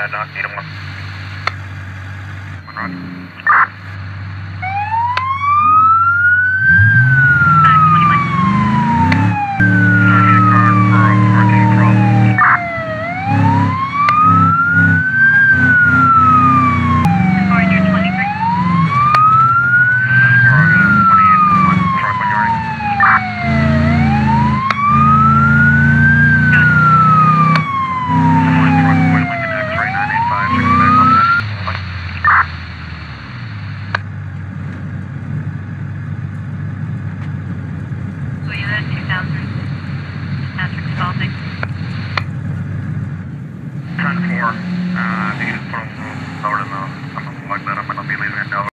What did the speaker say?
uh, knock, need one. One, Roger. Thousand. Patrick Spalding. Turn 4, uh, from Florida now. I'm going to log and I'll in Delaware.